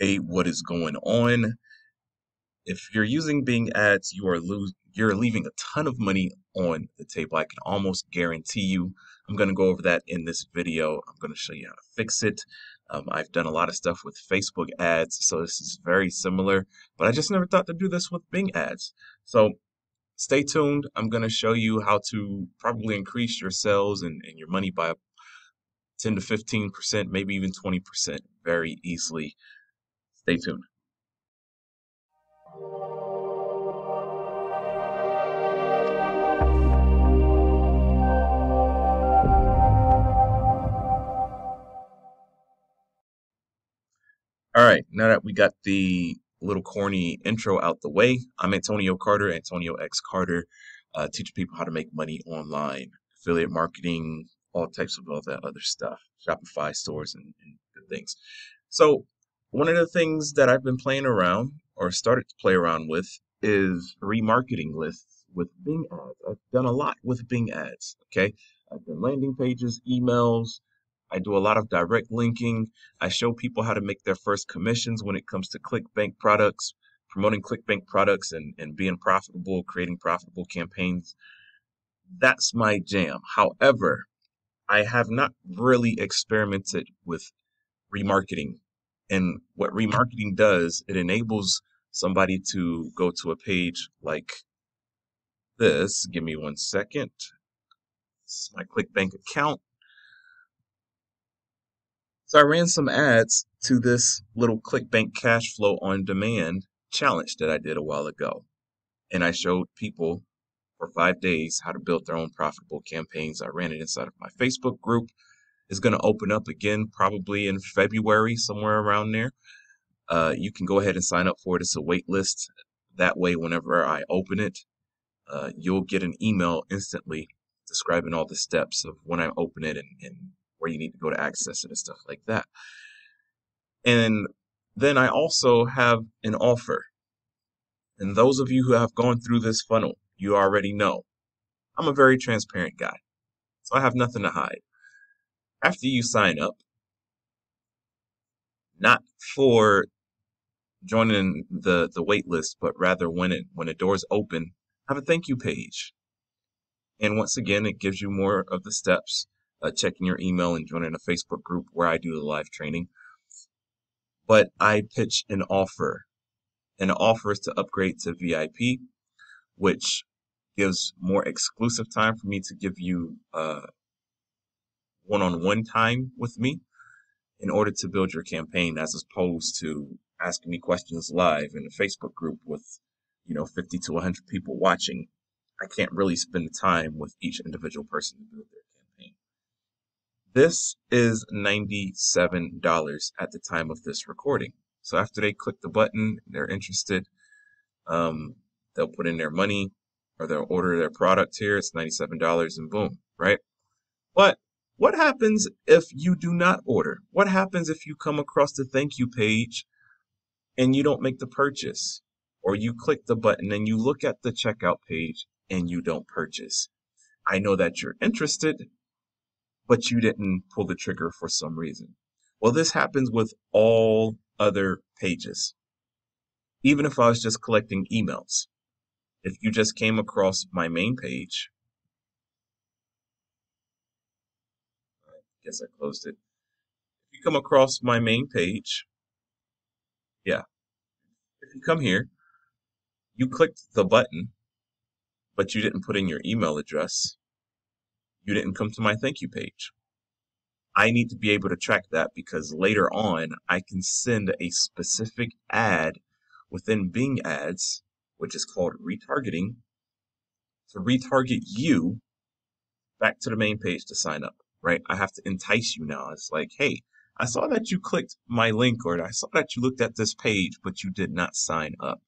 Hey, what is going on? If you're using Bing ads, you are lose you're leaving a ton of money on the table. I can almost guarantee you. I'm going to go over that in this video. I'm going to show you how to fix it. Um, I've done a lot of stuff with Facebook ads, so this is very similar, but I just never thought to do this with Bing ads. So stay tuned. I'm going to show you how to probably increase your sales and, and your money by 10 to 15%, maybe even 20% very easily. Stay tuned. All right, now that we got the little corny intro out the way, I'm Antonio Carter, Antonio X Carter, uh, teaching people how to make money online, affiliate marketing, all types of all that other stuff, Shopify stores and, and good things. So one of the things that I've been playing around or started to play around with is remarketing lists with Bing ads. I've done a lot with Bing ads. Okay. I've done landing pages, emails. I do a lot of direct linking. I show people how to make their first commissions when it comes to ClickBank products, promoting ClickBank products and, and being profitable, creating profitable campaigns. That's my jam. However, I have not really experimented with remarketing. And what remarketing does, it enables somebody to go to a page like this. Give me one second. This is my ClickBank account. So I ran some ads to this little ClickBank cash flow on demand challenge that I did a while ago. And I showed people for five days how to build their own profitable campaigns. I ran it inside of my Facebook group. It's going to open up again probably in February, somewhere around there. Uh, you can go ahead and sign up for it. It's a wait list. That way, whenever I open it, uh, you'll get an email instantly describing all the steps of when I open it and, and where you need to go to access it and stuff like that. And then I also have an offer. And those of you who have gone through this funnel, you already know I'm a very transparent guy. So I have nothing to hide. After you sign up, not for joining the, the wait list, but rather when it when the doors open, have a thank you page. And once again, it gives you more of the steps uh, checking your email and joining a Facebook group where I do the live training. But I pitch an offer. And the offer is to upgrade to VIP, which gives more exclusive time for me to give you uh, one-on-one time with me in order to build your campaign as opposed to asking me questions live in a Facebook group with, you know, 50 to 100 people watching. I can't really spend the time with each individual person to build their campaign. this is $97 at the time of this recording. So after they click the button, they're interested, um, they'll put in their money or they'll order their product here. It's $97 and boom, right? But what happens if you do not order? What happens if you come across the thank you page and you don't make the purchase? Or you click the button and you look at the checkout page and you don't purchase? I know that you're interested, but you didn't pull the trigger for some reason. Well, this happens with all other pages. Even if I was just collecting emails, if you just came across my main page, guess I closed it. If you come across my main page, yeah, if you come here, you clicked the button, but you didn't put in your email address, you didn't come to my thank you page. I need to be able to track that because later on I can send a specific ad within Bing ads, which is called retargeting, to retarget you back to the main page to sign up, right? I have to entice you now. It's like, hey, I saw that you clicked my link or I saw that you looked at this page, but you did not sign up.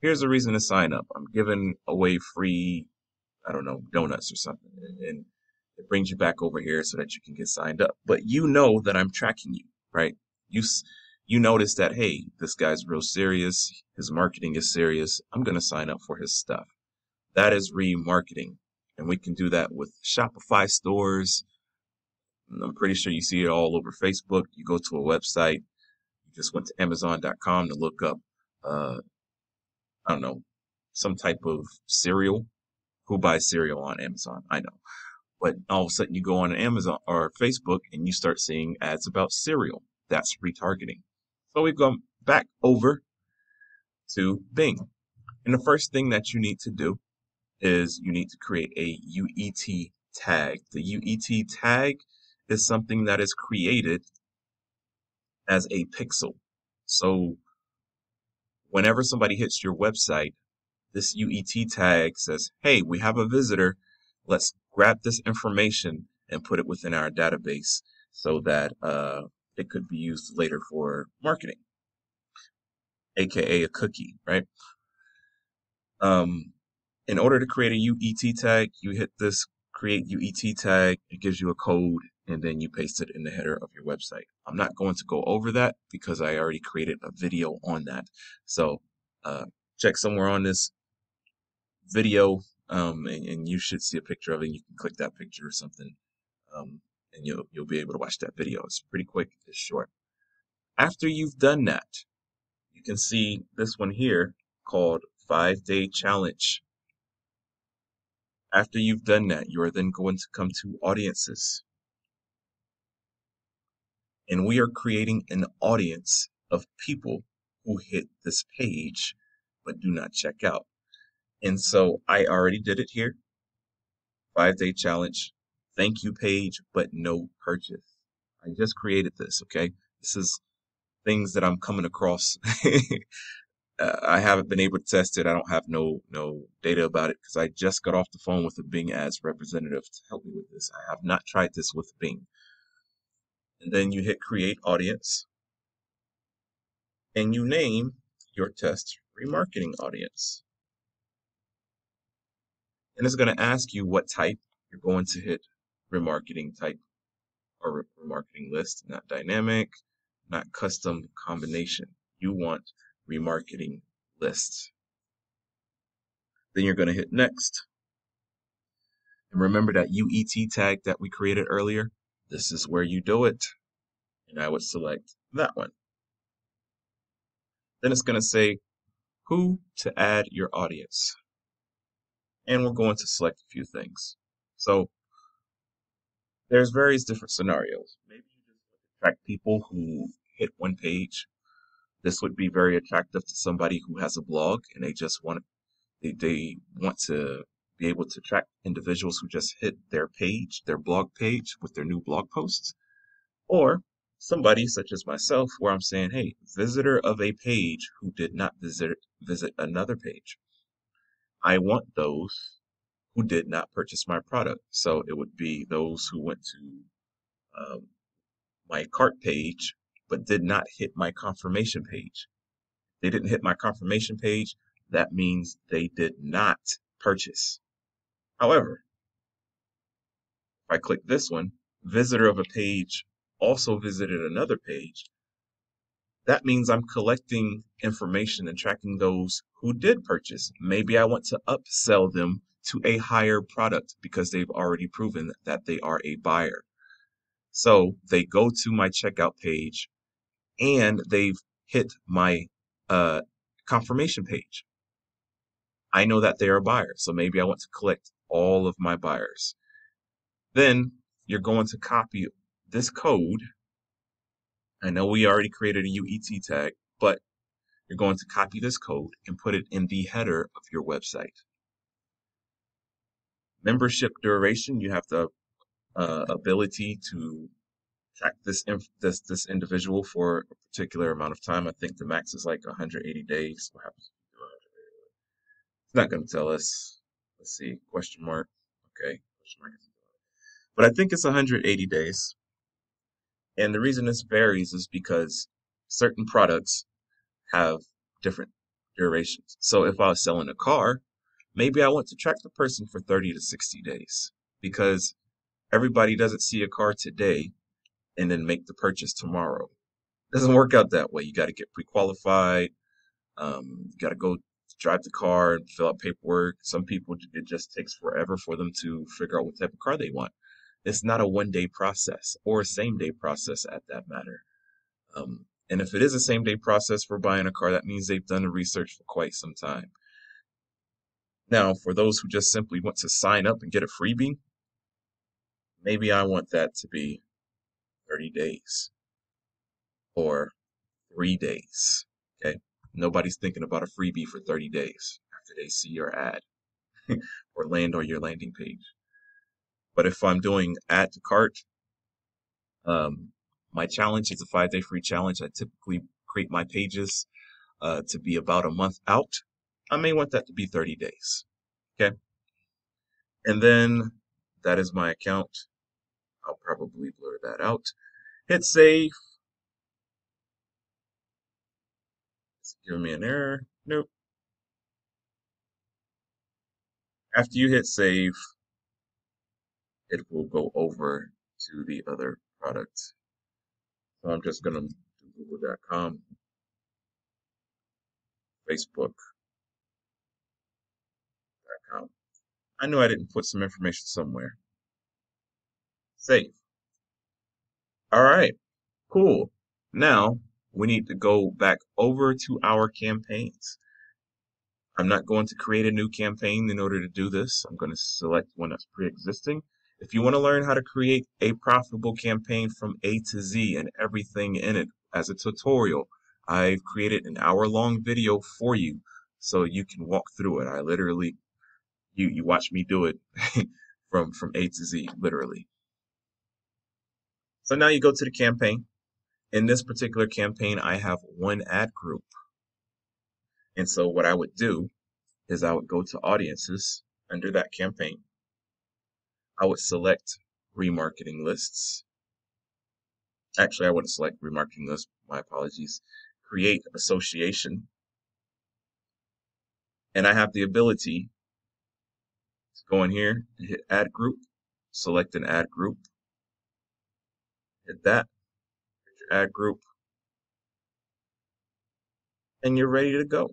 Here's a reason to sign up. I'm giving away free I don't know, donuts or something. And it brings you back over here so that you can get signed up. But you know that I'm tracking you, right? You, you notice that, hey, this guy's real serious. His marketing is serious. I'm going to sign up for his stuff. That is remarketing. And we can do that with Shopify stores. I'm pretty sure you see it all over Facebook. You go to a website, you just went to Amazon.com to look up, uh, I don't know, some type of cereal. Who buys cereal on Amazon? I know. But all of a sudden you go on Amazon or Facebook and you start seeing ads about cereal. That's retargeting. So we've gone back over to Bing. And the first thing that you need to do is you need to create a UET tag. The UET tag is something that is created as a pixel. So whenever somebody hits your website, this UET tag says, hey, we have a visitor. Let's grab this information and put it within our database so that uh, it could be used later for marketing, aka a cookie, right? Um, in order to create a UET tag, you hit this create UET tag. It gives you a code and then you paste it in the header of your website. I'm not going to go over that because I already created a video on that. So uh, check somewhere on this video um, and, and, you should see a picture of it. You can click that picture or something um, and you'll, you'll be able to watch that video. It's pretty quick, it's short. After you've done that, you can see this one here called five day challenge. After you've done that, you are then going to come to audiences. And we are creating an audience of people who hit this page but do not check out. And so I already did it here. Five day challenge. Thank you page, but no purchase. I just created this, okay? This is things that I'm coming across I haven't been able to test it. I don't have no no data about it because I just got off the phone with a Bing Ads representative to help me with this. I have not tried this with Bing. And then you hit Create Audience, and you name your test remarketing audience. And it's going to ask you what type you're going to hit remarketing type or remarketing list, not dynamic, not custom combination. You want remarketing list. Then you're going to hit next. And remember that UET tag that we created earlier? This is where you do it. And I would select that one. Then it's going to say who to add your audience. And we're going to select a few things. So there's various different scenarios. Maybe you just attract people who hit one page this would be very attractive to somebody who has a blog and they just want they, they want to be able to track individuals who just hit their page, their blog page with their new blog posts. Or somebody such as myself where I'm saying, hey, visitor of a page who did not visit visit another page. I want those who did not purchase my product. So it would be those who went to um, my cart page but did not hit my confirmation page. They didn't hit my confirmation page. That means they did not purchase. However, if I click this one, visitor of a page also visited another page. That means I'm collecting information and tracking those who did purchase. Maybe I want to upsell them to a higher product because they've already proven that they are a buyer. So they go to my checkout page and they've hit my uh, confirmation page. I know that they are a buyer, so maybe I want to collect all of my buyers. Then you're going to copy this code. I know we already created a UET tag, but you're going to copy this code and put it in the header of your website. Membership duration, you have the uh, ability to track this this this individual for a particular amount of time. I think the max is like 180 days. What happens? It's not going to tell us. Let's see. Question mark. Okay. Question mark. But I think it's 180 days. And the reason this varies is because certain products have different durations. So if I was selling a car, maybe I want to track the person for 30 to 60 days because everybody doesn't see a car today and then make the purchase tomorrow. It doesn't work out that way. You got to get pre-qualified. Um, you got to go drive the car and fill out paperwork. Some people, it just takes forever for them to figure out what type of car they want. It's not a one day process or a same day process at that matter. Um, And if it is a same day process for buying a car, that means they've done the research for quite some time. Now, for those who just simply want to sign up and get a freebie, maybe I want that to be 30 days or three days. Okay. Nobody's thinking about a freebie for 30 days after they see your ad or land on your landing page. But if I'm doing add to cart, um, my challenge is a five day free challenge. I typically create my pages uh, to be about a month out. I may want that to be 30 days. Okay. And then that is my account. I'll probably blur that out. Hit save. It's giving me an error. Nope. After you hit save, it will go over to the other product. So I'm just going to do google.com, facebook.com. I knew I didn't put some information somewhere. Save. All right, cool. Now we need to go back over to our campaigns. I'm not going to create a new campaign in order to do this. I'm going to select one that's pre-existing. If you want to learn how to create a profitable campaign from A to Z and everything in it as a tutorial, I've created an hour long video for you so you can walk through it. I literally, you, you watch me do it from, from A to Z, literally. So now you go to the campaign. In this particular campaign, I have one ad group. And so what I would do is I would go to audiences under that campaign I would select remarketing lists. Actually, I wouldn't select remarketing lists. My apologies. Create association. And I have the ability to go in here and hit add group, select an ad group, hit that, hit your ad group, and you're ready to go.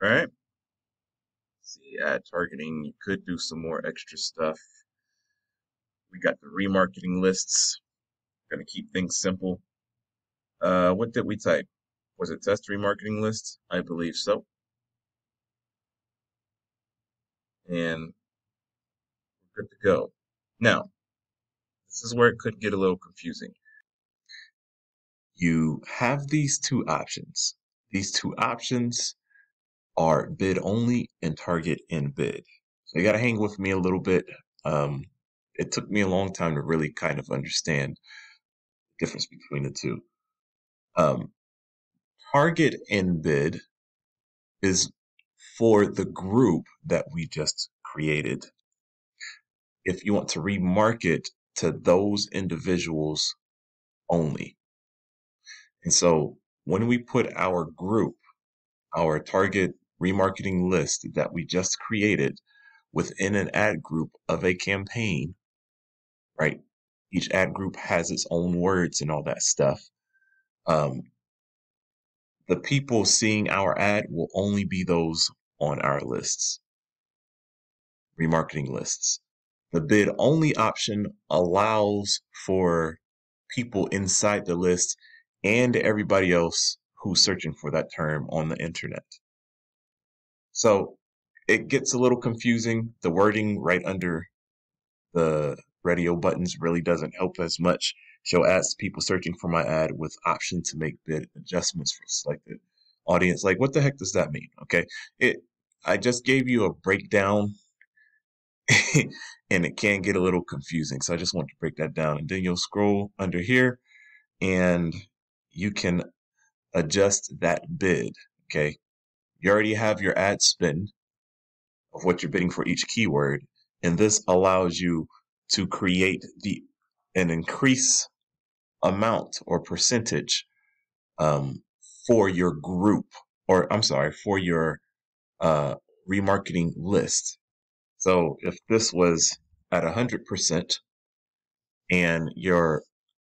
Right. See, ad targeting, you could do some more extra stuff. We got the remarketing lists. Gonna keep things simple. Uh, what did we type? Was it test remarketing list? I believe so. And we're good to go. Now, this is where it could get a little confusing. You have these two options. These two options are bid only and target and bid. So you got to hang with me a little bit. Um, it took me a long time to really kind of understand the difference between the two. Um, target and bid is for the group that we just created. If you want to remarket to those individuals only. And so when we put our group, our target remarketing list that we just created within an ad group of a campaign, right? Each ad group has its own words and all that stuff. Um, the people seeing our ad will only be those on our lists, remarketing lists. The bid only option allows for people inside the list and everybody else who's searching for that term on the internet. So it gets a little confusing. The wording right under the radio buttons really doesn't help as much. Show ads to people searching for my ad with option to make bid adjustments for selected audience. Like, what the heck does that mean? Okay. It, I just gave you a breakdown and it can get a little confusing. So I just want to break that down. And then you'll scroll under here and you can adjust that bid. Okay. You already have your ad spend of what you're bidding for each keyword. And this allows you to create the an increase amount or percentage um, for your group or I'm sorry for your uh, remarketing list. So if this was at 100% and your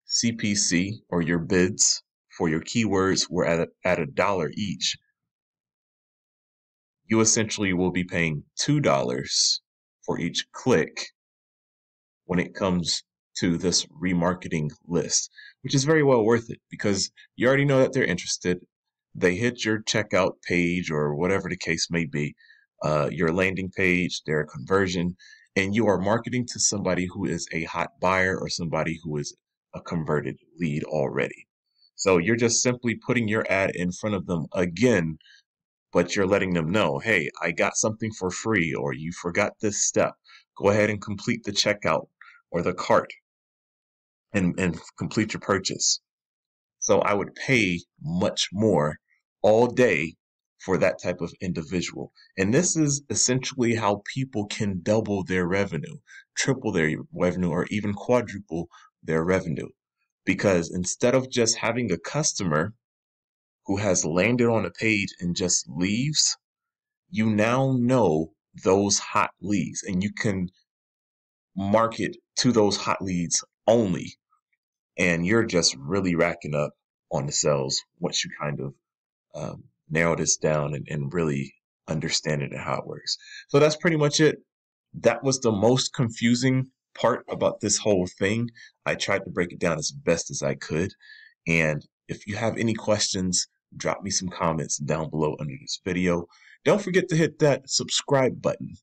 CPC or your bids for your keywords were at a, at a dollar each, you essentially will be paying $2 for each click when it comes to this remarketing list, which is very well worth it because you already know that they're interested. They hit your checkout page or whatever the case may be, uh, your landing page, their conversion, and you are marketing to somebody who is a hot buyer or somebody who is a converted lead already. So you're just simply putting your ad in front of them again, but you're letting them know, hey, I got something for free, or you forgot this step. Go ahead and complete the checkout or the cart and, and complete your purchase. So I would pay much more all day for that type of individual. And this is essentially how people can double their revenue, triple their revenue, or even quadruple their revenue. Because instead of just having a customer who has landed on a page and just leaves, you now know those hot leads and you can market to those hot leads only. And you're just really racking up on the sales once you kind of um, narrow this down and, and really understand it and how it works. So that's pretty much it. That was the most confusing part about this whole thing. I tried to break it down as best as I could. And if you have any questions, drop me some comments down below under this video. Don't forget to hit that subscribe button.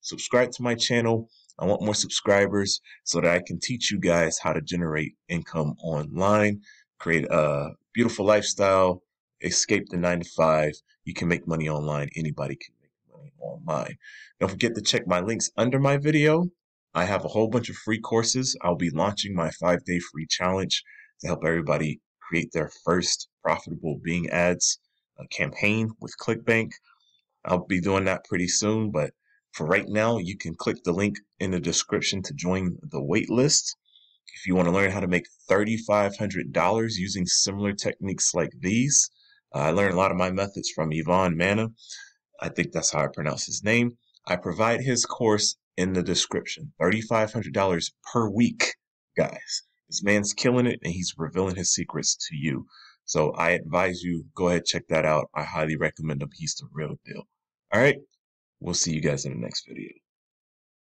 Subscribe to my channel. I want more subscribers so that I can teach you guys how to generate income online, create a beautiful lifestyle, escape the nine to five. You can make money online. Anybody can make money online. Don't forget to check my links under my video. I have a whole bunch of free courses. I'll be launching my five day free challenge to help everybody create their first profitable Bing ads campaign with ClickBank. I'll be doing that pretty soon, but for right now, you can click the link in the description to join the waitlist. If you want to learn how to make $3,500 using similar techniques like these, Uh, I learned a lot of my methods from Ivan Mana. I think that's how I pronounce his name. I provide his course in the description. $3,500 per week, guys. This man's killing it and he's revealing his secrets to you. So I advise you go ahead check that out. I highly recommend him. He's the real deal. All right. We'll see you guys in the next video.